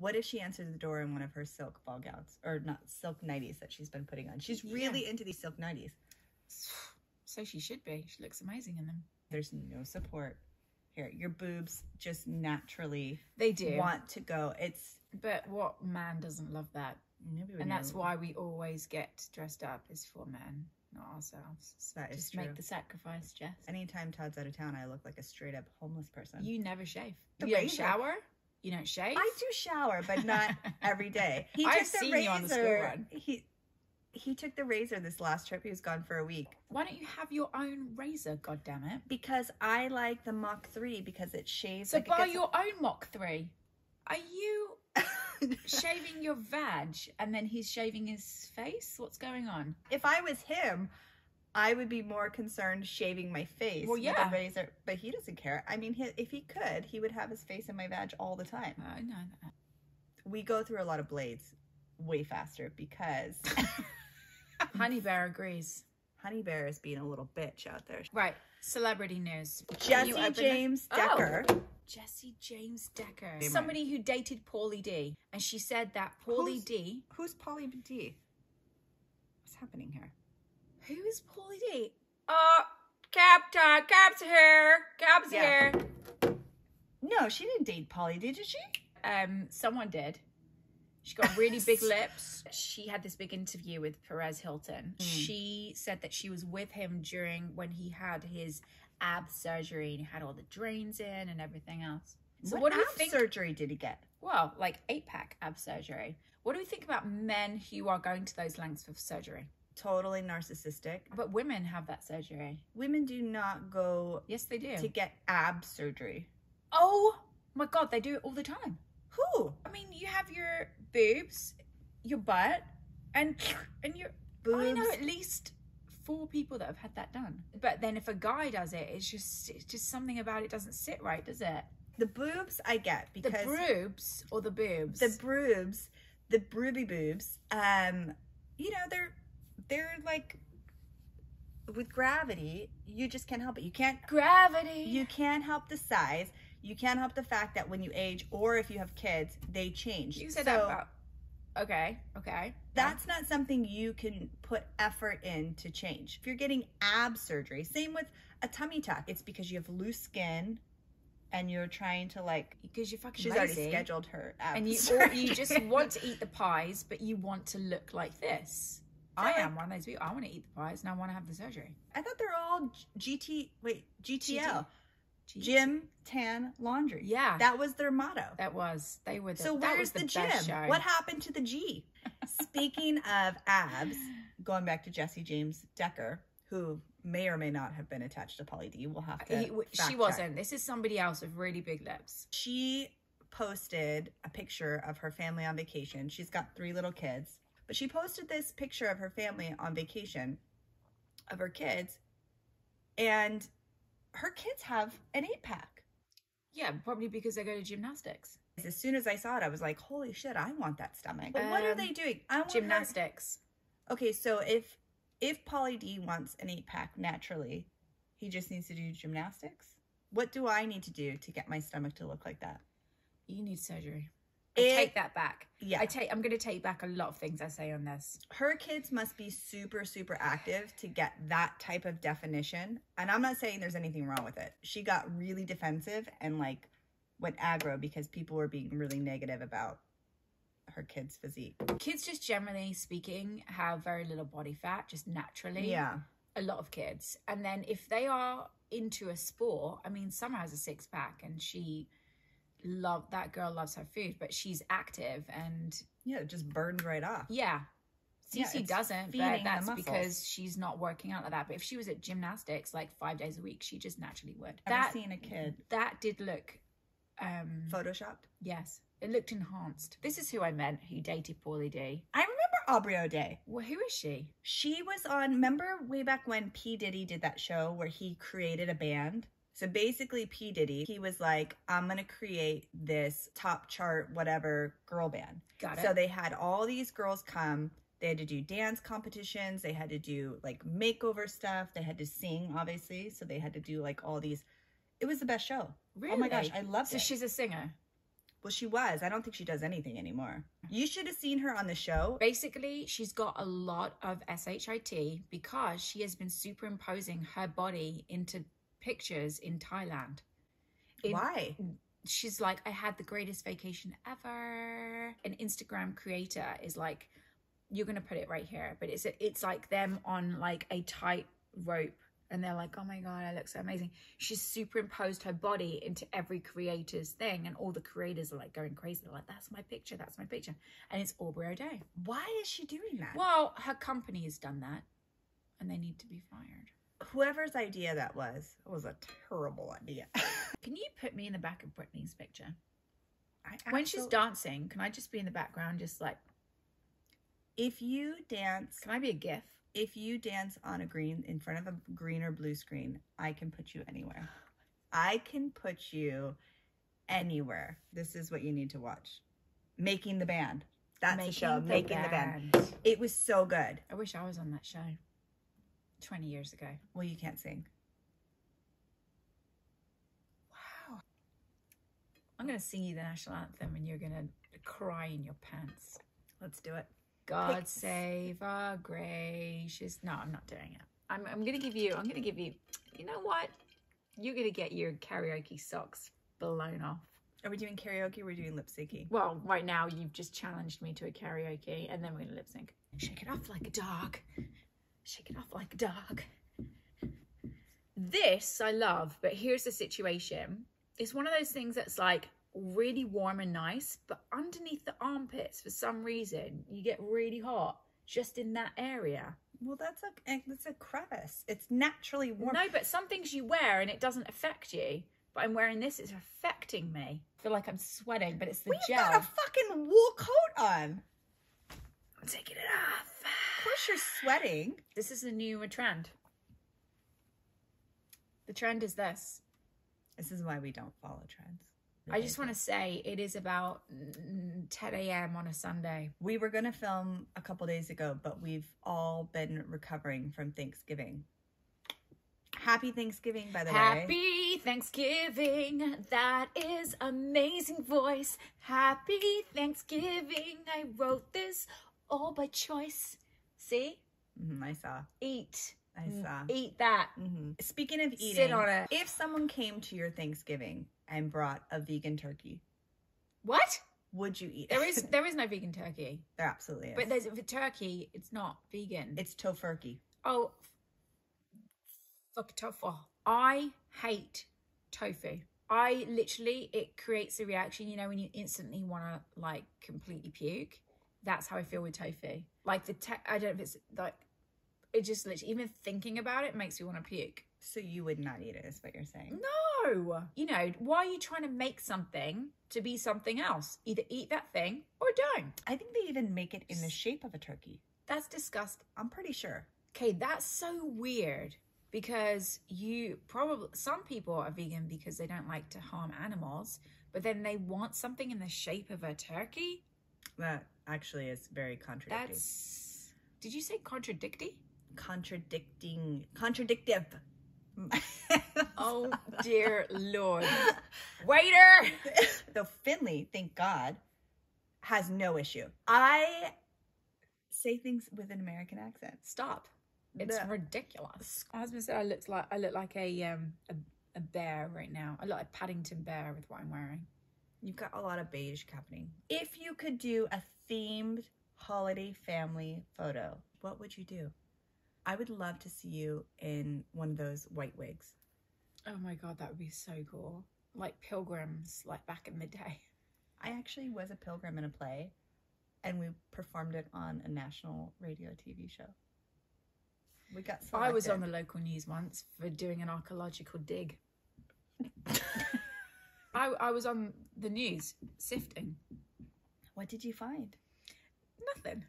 What if she answers the door in one of her silk ball gowns or not silk nighties that she's been putting on? She's really into these silk nighties. So she should be. She looks amazing in them. There's no support here. Your boobs just naturally They do. want to go. It's But what man doesn't love that? And that's why we always get dressed up is for men, not ourselves. that is Just true. make the sacrifice, Jess. Anytime Todd's out of town, I look like a straight up homeless person. You never shave. The you razor. shower. You don't shave. I do shower, but not every day. He I've took the seen razor. you on the school run. He he took the razor this last trip. He was gone for a week Why don't you have your own razor? God damn it! because I like the Mach Three because it shaves. So like, buy your own Mach three. Are you shaving your vag and then he's shaving his face? What's going on? if I was him, I would be more concerned shaving my face Well, with yeah. a razor. But he doesn't care. I mean, he, if he could, he would have his face in my vag all the time. I know that. We go through a lot of blades way faster because Honey Bear agrees. Honey Bear is being a little bitch out there. Right. Celebrity news. Jessie James the- Decker. Oh, Jessie James Decker. Name Somebody who dated Pauly D. And she said that Pauly Who's- D. Who's Pauly D? What's happening here? Who is Pauly D? Uh, Cap time. Cap's here. Cap's Yeah. here. No, she didn't date Pauly, did she? Um, someone did. She got really big lips. She had this big interview with Perez Hilton. She said that she was with him during when he had his ab surgery and he had all the drains in and everything else. So what, do we ab think? surgery did he get? well, like eight pack ab surgery. What do we think about men who are going to those lengths for surgery? Totally narcissistic. But women have that surgery. Women do not go Yes, they do. to get ab surgery. oh my god, they do it all the time. Who? I mean, you have your boobs, your butt, and and your. Boobs. I know at least four people that have had that done. But then if a guy does it, it's just it's just something about it doesn't sit right, does it? The boobs I get because The boobs or the boobs. the boobs, the brooby boobs, um, you know, they're they're like with gravity, you just can't help it. You can't gravity. you can't help the size. You can't help the fact that when you age or if you have kids, they change. You said So that about. Okay. Okay. that's not something you can put effort in to change. If you're getting ab surgery, same with a tummy tuck, it's because you have loose skin and you're trying to like because you're fucking she's lazy. already scheduled her ab and you you just want to eat the pies, but you want to look like this. I am one of those people. I want to eat the pies and I want to have the surgery. I thought they're all GT wait, GTL. Gee, Gym Tan Laundry. Yeah. That was their motto. That was they were. The, so that where's was the, the, gym? show. What happened to the G? Speaking of abs, going back to Jessie James Decker, who may or may not have been attached to Pauly D. We'll have to. He, she wasn't. This is somebody else with really big lips. She posted a picture of her family on vacation. She's got three little kids, but she posted this picture of her family on vacation of her kids, and her kids have an eight pack. Yeah, probably because they go to gymnastics. As soon as I saw it, I was like, "Holy shit! I want that stomach." But what are Um, they doing? I want her- Gymnastics. Okay, so if if Pauly D wants an eight pack naturally, he just needs to do gymnastics. What do I need to do to get my stomach to look like that? You need surgery. I It- take that back. Yeah. I take. I'm going to take back a lot of things I say on this. Her kids must be super super active to get that type of definition. And I'm not saying there's anything wrong with it. She got really defensive and like went aggro because people were being really negative about her kids' physique. Kids, just generally speaking, have very little body fat, just naturally. Yeah. a lot of kids. And then if they are into a sport, I mean, Summer has a six pack and she love that girl loves her food, but she's active and Yeah, it just burns right off. yeah. Yeah, Cece it's doesn't, but that's because she's not working out like that. But if she was at gymnastics like five days a week, she just naturally would. Ever that seen a kid that did look um photoshopped? yes. It looked enhanced. This is who I meant who dated Pauly D. I remember Aubrey O'Day. Well, who is she? She was on, remember way back when P. Diddy did that show where he created a band? So basically, P. Diddy, he was like, I'm going to create this top chart, whatever girl band. Got it. So they had all these girls come. They had to do dance competitions. They had to do like makeover stuff. They had to sing, obviously. So they had to do like all these. It was the best show. really? Oh my gosh, I loved So it. she's a singer. Well, she was. I don't think she does anything anymore. You should have seen her on the show. Basically, she's got a lot of SHIT because she has been superimposing her body into pictures in Thailand. In- Why? She's like, I had the greatest vacation ever. An Instagram creator is like, you're gonna put it right here, but it's it's like them on like a tight rope, and they're like, oh my god, I look so amazing. She's superimposed her body into every creator's thing, and all the creators are like going crazy. They're like, that's my picture, that's my picture, and it's Aubrey O'Day. Why is she doing that? Well, her company has done that, and they need to be fired. Whoever's idea that was was a terrible idea. Can you put me in the back of Brittany's picture? I When she's dancing, can I just be in the background, just like, if you dance, can I be a gif? if you dance on a green in front of a green or blue screen, I can put you anywhere. I can put you anywhere. This is what you need to watch. Making the band. That's the show. Making the band. It was so good. I wish I was on that show 20 years ago. Well, you can't sing. Wow. I'm going to sing you the national anthem and you're going to cry in your pants. Let's do it. God Pick- save our gracious. No, I'm not doing it. I'm, I'm going to give you, I'm going to give you, you know what? You're going to get your karaoke socks blown off. Are we doing karaoke? Or are we're doing lip syncing. Well, right now you've just challenged me to a karaoke and then we're going to lip sync. Shake it off like a dog. Shake it off like a dog. This I love, but here's the situation. It's one of those things that's like really warm and nice, but underneath the armpits, for some reason, you get really hot just in that area. Well, that's a that's a crevice. It's naturally warm. No, but some things you wear and it doesn't affect you. But I'm wearing this, it's affecting me. I feel like I'm sweating, but it's the We've gel. got a fucking wool coat on. I'm taking it off. Of course, you're sweating. This is a new trend. The trend is this. This is why we don't follow trends. I just want to say it is about mm, 10 a.m. on a Sunday. We were going to film a couple days ago, but we've all been recovering from Thanksgiving. Happy Thanksgiving, by the way. Happy Thanksgiving. That is amazing voice. Happy Thanksgiving. I wrote this all by choice. See? Mhm, I saw. Eat. I saw. Eat that. hmm Speaking of eating, Sit on it. if someone came to your Thanksgiving and brought a vegan turkey, What? would you eat? There is there is no vegan turkey. there absolutely is. But there's for turkey, it's not vegan. it's tofurkey. Oh, fuck tofu. I hate tofu. I literally, it creates a reaction, you know, when you instantly want to like completely puke. That's how I feel with tofu. Like the, te- I don't know if it's like, it just literally, even thinking about it makes me want to puke. So you would not eat it, is what you're saying. No! You know, why are you trying to make something to be something else? Either eat that thing or don't. I think they even make it in the shape of a turkey. That's disgusting. I'm pretty sure. Okay, that's so weird because you probably some people are vegan because they don't like to harm animals, but then they want something in the shape of a turkey. That actually is very contradicting. That's did you say contradicty? contradicting, contradictive. Oh dear lord, waiter! Though Finley, thank God, has no issue. I say things with an American accent. Stop! It's No. ridiculous. My husband said I looked like I look like a um a, a bear right now. I look like Paddington Bear with what I'm wearing. You've got a lot of beige happening. If you could do a themed holiday family photo, what would you do? I would love to see you in one of those white wigs. Oh my god, that would be so cool. Like pilgrims, like back in the day. I actually was a pilgrim in a play, and we performed it on a national radio TV show. We got selected. I was on the local news once for doing an archaeological dig. I, I was on the news sifting. What did you find? Nothing.